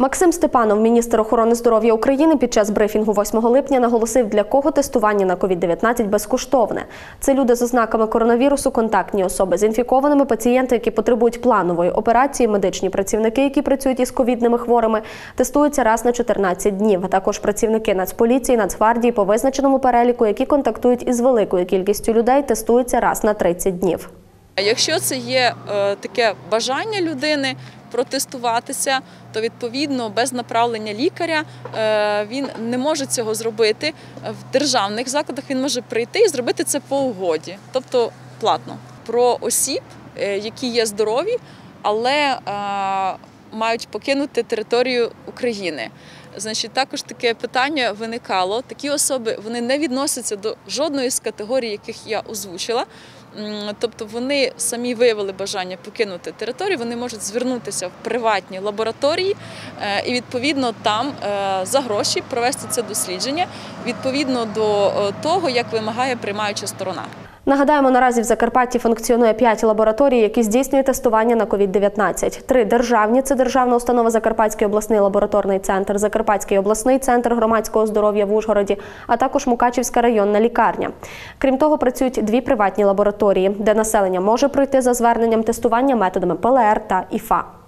Максим Степанов, міністр охорони здоров'я України, під час брифінгу 8 липня наголосив, для кого тестування на COVID-19 безкоштовне. Це люди з ознаками коронавірусу, контактні особи з інфікованими, пацієнти, які потребують планової операції, медичні працівники, які працюють із ковідними хворими, тестуються раз на 14 днів. Також працівники Нацполіції, Нацгвардії по визначеному переліку, які контактують із великою кількістю людей, тестуються раз на 30 днів. Якщо це є е, таке бажання людини протестуватися, то відповідно без направлення лікаря е, він не може цього зробити в державних закладах. Він може прийти і зробити це по угоді, тобто платно. Про осіб, е, які є здорові, але е, мають покинути територію України. Значить, також таке питання виникало. Такі особи вони не відносяться до жодної з категорій, яких я озвучила. Тобто вони самі виявили бажання покинути територію, вони можуть звернутися в приватні лабораторії е, і відповідно там е, за гроші провести це дослідження відповідно до е, того, як вимагає приймаюча сторона. Нагадаємо, наразі в Закарпатті функціонує 5 лабораторій, які здійснюють тестування на COVID-19. Три державні це державна установа Закарпатський обласний лабораторний центр, Закарпатський обласний центр громадського здоров'я в Ужгороді, а також Мукачівська районна лікарня. Крім того, працюють дві приватні лабораторії, де населення може пройти за зверненням тестування методами ПЛР та ІФА.